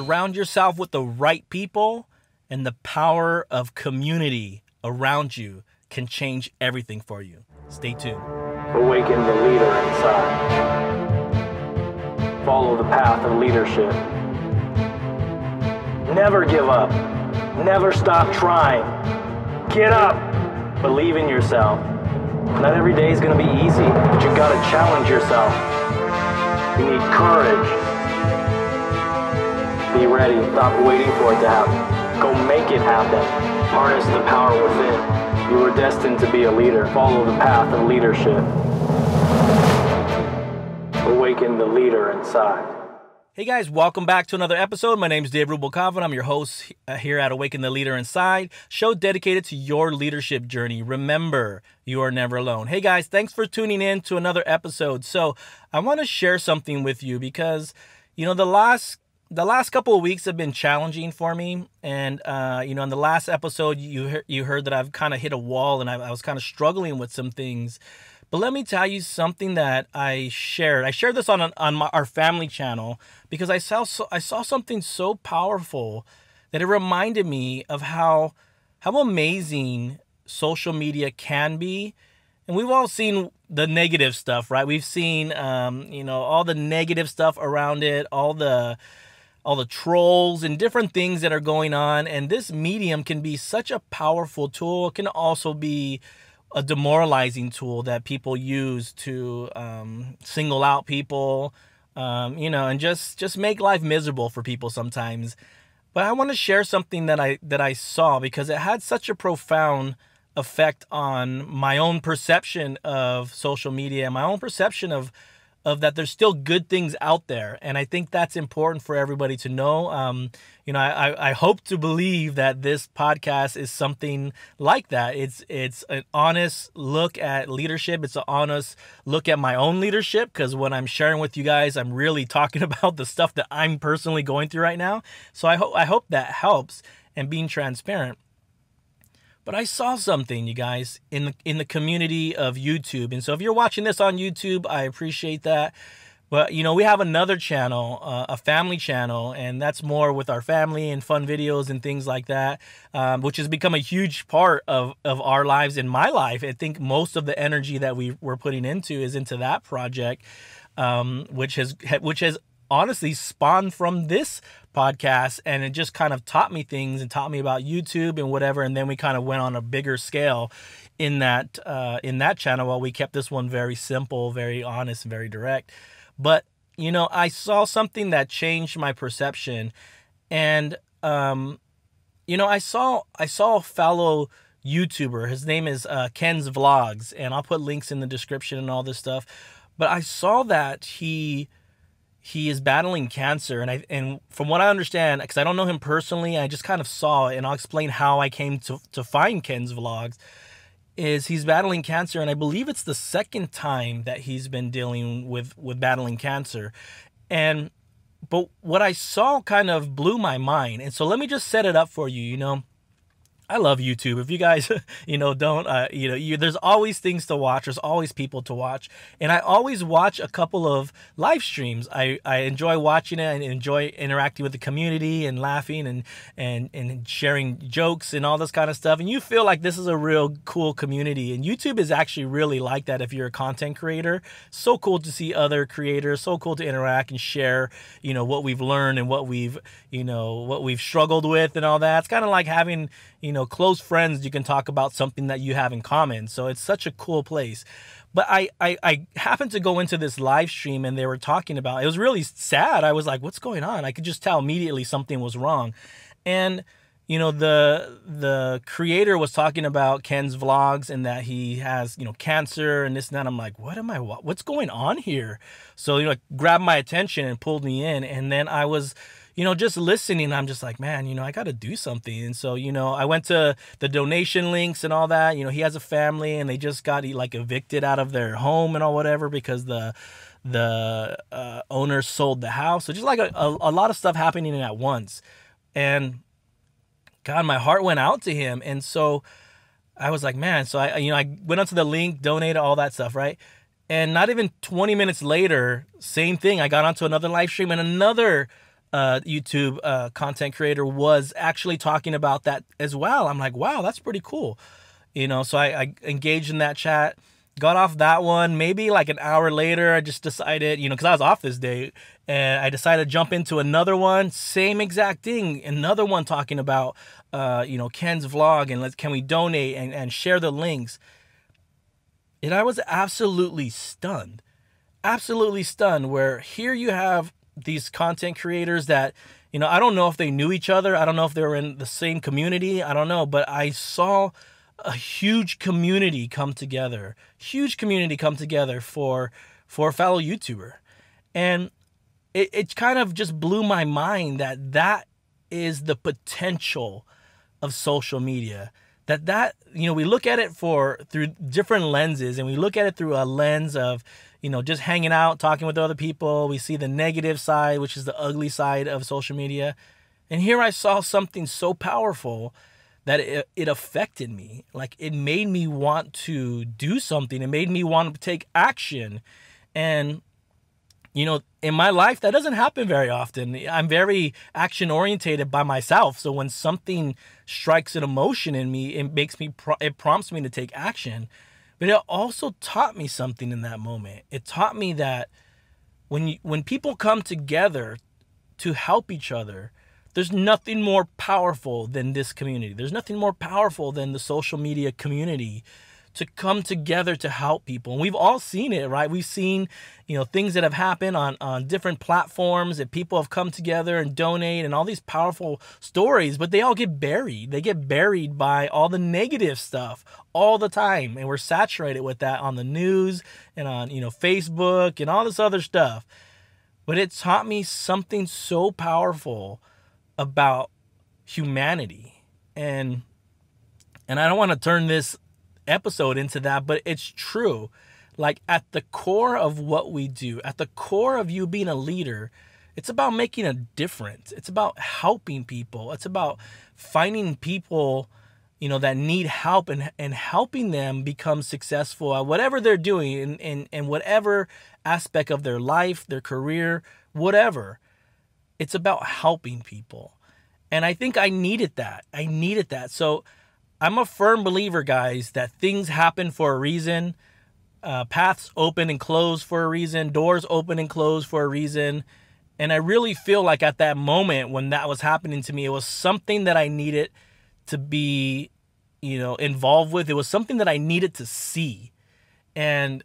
Surround yourself with the right people, and the power of community around you can change everything for you. Stay tuned. Awaken the leader inside. Follow the path of leadership. Never give up. Never stop trying. Get up. Believe in yourself. Not every day is going to be easy, but you got to challenge yourself. You need courage. Be ready. Stop waiting for it to happen. Go make it happen. Harness the power within. You are destined to be a leader. Follow the path of leadership. Awaken the leader inside. Hey guys, welcome back to another episode. My name is Dave Rubalcava. I'm your host uh, here at Awaken the Leader Inside, show dedicated to your leadership journey. Remember, you are never alone. Hey guys, thanks for tuning in to another episode. So, I want to share something with you because, you know, the last the last couple of weeks have been challenging for me, and uh, you know, in the last episode, you you heard that I've kind of hit a wall, and I, I was kind of struggling with some things. But let me tell you something that I shared. I shared this on on my, our family channel because I saw so, I saw something so powerful that it reminded me of how how amazing social media can be. And we've all seen the negative stuff, right? We've seen um, you know all the negative stuff around it, all the all the trolls and different things that are going on. And this medium can be such a powerful tool. It can also be a demoralizing tool that people use to um, single out people, um, you know, and just just make life miserable for people sometimes. But I want to share something that I that I saw because it had such a profound effect on my own perception of social media, and my own perception of of that there's still good things out there. And i think that's important for everybody to know. Um, you know I, I hope to believe that this podcast is something like that. It's it's an honest look at leadership. It's an honest look at my own leadership because when i'm sharing with you guys i'm really talking about the stuff that i'm personally going through right now. So i hope i hope that helps and being transparent but I saw something, you guys, in the in the community of YouTube. And so if you're watching this on YouTube, I appreciate that. But you know, we have another channel, uh, a family channel, and that's more with our family and fun videos and things like that, um, which has become a huge part of of our lives in my life. I think most of the energy that we we're putting into is into that project, um, which has which has honestly spawned from this podcast and it just kind of taught me things and taught me about YouTube and whatever and then we kind of went on a bigger scale in that uh, in that channel. While we kept this one very simple very honest very direct. But you know I saw something that changed my perception and um you know I saw I saw a fellow YouTuber. His name is uh, Ken's Vlogs and I'll put links in the description and all this stuff. But I saw that he he is battling cancer and I and from what I understand because I don't know him personally I just kind of saw it and I'll explain how I came to to find Ken's vlogs is he's battling cancer and I believe it's the second time that he's been dealing with with battling cancer. And but what I saw kind of blew my mind and so let me just set it up for you you know I love YouTube. If you guys, you know, don't, uh, you know, you, there's always things to watch. There's always people to watch, and I always watch a couple of live streams. I, I enjoy watching it and enjoy interacting with the community and laughing and and and sharing jokes and all this kind of stuff. And you feel like this is a real cool community. And YouTube is actually really like that. If you're a content creator, so cool to see other creators. So cool to interact and share, you know, what we've learned and what we've, you know, what we've struggled with and all that. It's kind of like having you know, close friends, you can talk about something that you have in common. So it's such a cool place. But I, I, I happened to go into this live stream and they were talking about it was really sad. I was like, what's going on? I could just tell immediately something was wrong. And you know the the creator was talking about Ken's vlogs and that he has you know cancer and this and that. I'm like, what am I? What, What's going on here? So you know, grabbed my attention and pulled me in, and then I was you know, just listening, I'm just like, man, you know, I got to do something. And so, you know, I went to the donation links and all that. You know, he has a family and they just got like evicted out of their home and all whatever because the the uh, owner sold the house. So just like a, a, a lot of stuff happening at once. And God, my heart went out to him. And so I was like, man, so I, you know, I went onto the link, donated all that stuff, right? And not even 20 minutes later, same thing. I got onto another live stream and another uh, YouTube uh, content creator was actually talking about that as well. I'm like, wow, that's pretty cool. You know, so I, I engaged in that chat, got off that one. Maybe like an hour later, I just decided, you know, because I was off this day, and I decided to jump into another one. Same exact thing. Another one talking about, uh, you know, Ken's vlog and let's can we donate and, and share the links. And I was absolutely stunned, absolutely stunned. Where here you have these content creators that you know, I don't know if they knew each other. I don't know if they were in the same community. I don't know, but I saw a huge community come together, huge community come together for for a fellow YouTuber, and it, it kind of just blew my mind that that is the potential of social media. That that you know we look at it for through different lenses, and we look at it through a lens of you know just hanging out, talking with other people. We see the negative side, which is the ugly side of social media, and here I saw something so powerful that it, it affected me. Like it made me want to do something. It made me want to take action. And, you know, in my life, that doesn't happen very often. I'm very action orientated by myself. So when something strikes an emotion in me, it makes me, it prompts me to take action. But it also taught me something in that moment. It taught me that when you, when people come together to help each other, there's nothing more powerful than this community. There's nothing more powerful than the social media community to come together to help people. And we've all seen it, right? We've seen, you know, things that have happened on on different platforms that people have come together and donate and all these powerful stories, but they all get buried. They get buried by all the negative stuff all the time. And we're saturated with that on the news and on, you know, Facebook and all this other stuff. But it taught me something so powerful about humanity and and I don't want to turn this episode into that but it's true like at the core of what we do at the core of you being a leader it's about making a difference it's about helping people it's about finding people you know that need help and and helping them become successful at whatever they're doing in in, in whatever aspect of their life their career whatever it's about helping people. And I think I needed that. I needed that. So I'm a firm believer, guys, that things happen for a reason. Uh, paths open and close for a reason. Doors open and close for a reason. And I really feel like at that moment when that was happening to me, it was something that I needed to be, you know, involved with. It was something that I needed to see. And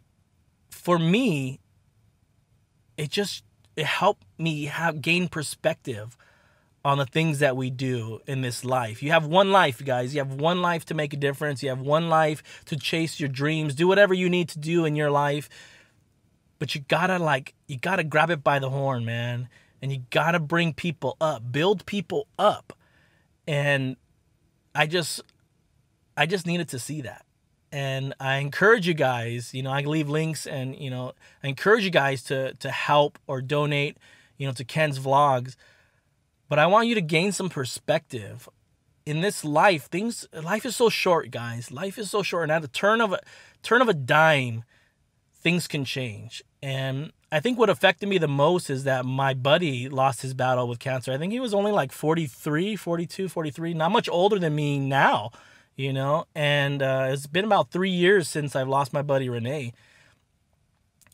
for me, it just it helped me have gain perspective on the things that we do in this life. You have one life, guys. You have one life to make a difference. You have one life to chase your dreams. Do whatever you need to do in your life. But you gotta like you gotta grab it by the horn, man. And you gotta bring people up, build people up. And I just I just needed to see that and I encourage you guys, you know, I leave links and, you know, I encourage you guys to to help or donate, you know, to Ken's vlogs. But I want you to gain some perspective. In this life, things life is so short, guys. Life is so short and at the turn of a turn of a dime, things can change. And I think what affected me the most is that my buddy lost his battle with cancer. I think he was only like 43, 42, 43, not much older than me now you know and uh, it's been about three years since i've lost my buddy renee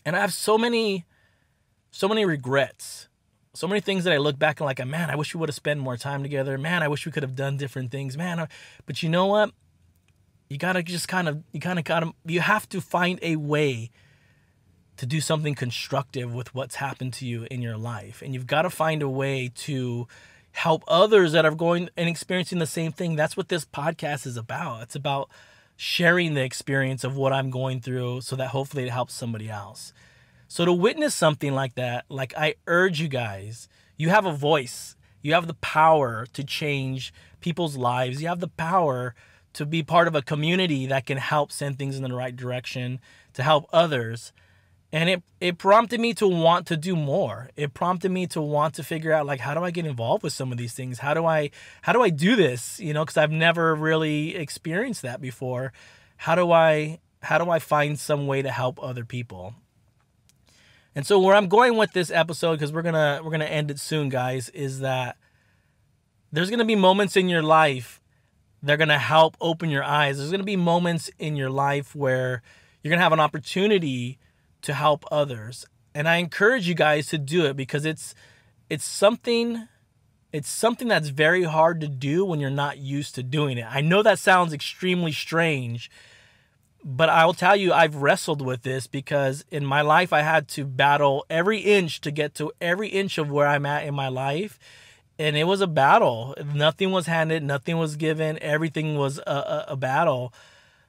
and i have so many so many regrets so many things that i look back and like man i wish we would have spent more time together man i wish we could have done different things man uh, but you know what you gotta just kind of you kind of gotta you have to find a way to do something constructive with what's happened to you in your life and you've got to find a way to help others that are going and experiencing the same thing. That's what this podcast is about. It's about sharing the experience of what I'm going through so that hopefully it helps somebody else. So to witness something like that, like I urge you guys, you have a voice. You have the power to change people's lives. You have the power to be part of a community that can help send things in the right direction, to help others. And it it prompted me to want to do more. It prompted me to want to figure out like how do i get involved with some of these things? How do i how do i do this? You know because i've never really experienced that before. How do i how do i find some way to help other people And so where I'm going with this episode because we're going to we're to end it soon guys is that there's going to be moments in your life they're going to help open your eyes. There's going to be moments in your life where you're to have an opportunity to help others. And I encourage you guys to do it because it's it's something it's something that's very hard to do when you're not used to doing it. I know that sounds extremely strange, but I will tell you I've wrestled with this because in my life I had to battle every inch to get to every inch of where I'm at in my life and it was a battle. Nothing was handed, nothing was given, everything was a, a, a, battle.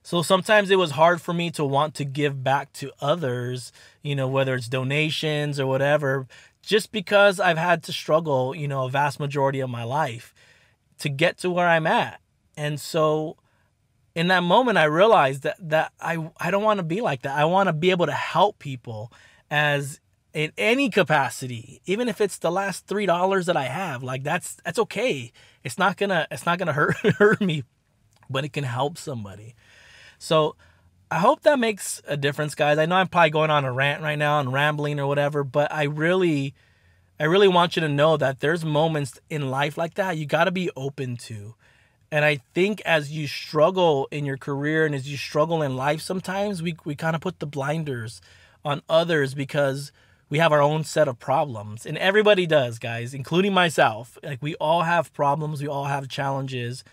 So sometimes it was hard for me to want to give back to others, you know, whether it's donations or whatever, just because I've had to struggle, you know, a vast majority of my life to get to where I'm at. And so in that moment I realized that that I I don't want to be like that. I want to be able to help people as in any capacity even if it's the last three dollars that i have like that's that's okay. It's not gonna it's not gonna hurt hurt me but it can help somebody. So i hope that makes a difference guys. I know i'm probably going on a rant right now and rambling or whatever but i really i really want you to know that there's moments in life like that you got to be open to and i think as you struggle in your career and as you struggle in life sometimes we, we kind of put the blinders on others because we have our own set of problems. And everybody does guys including myself. Like we all have problems we all have challenges.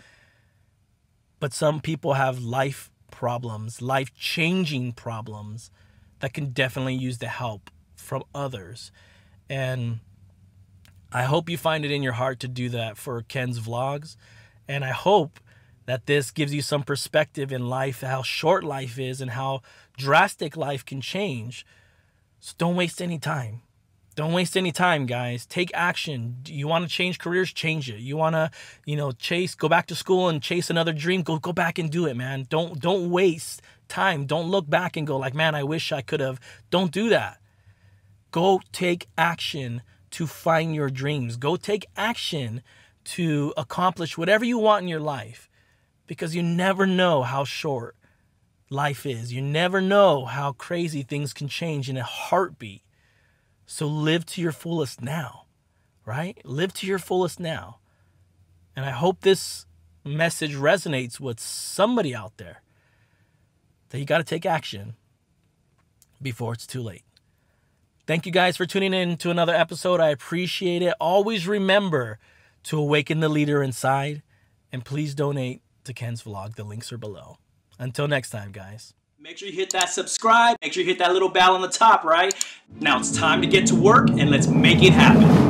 But some people have life problems life changing problems that can definitely use the help from others. And i hope you find it in your heart to do that for ken's vlogs and i hope that this gives you some perspective in life how short life is and how drastic life can change so don't waste any time. Don't waste any time, guys. Take action. You want to change careers? Change it. You want to, you know, chase, go back to school and chase another dream? Go go back and do it, man. Don't don't waste time. Don't look back and go like, "Man, I wish I could have." Don't do that. Go take action to find your dreams. Go take action to accomplish whatever you want in your life because you never know how short life is. You never know how crazy things can change in a heartbeat. So live to your fullest now, right? Live to your fullest now. And I hope this message resonates with somebody out there that you got to take action before it's too late. Thank you guys for tuning in to another episode. I appreciate it. Always remember to awaken the leader inside and please donate to Ken's vlog. The links are below. Until next time, guys. Make sure you hit that subscribe. Make sure you hit that little bell on the top, right? Now it's time to get to work and let's make it happen.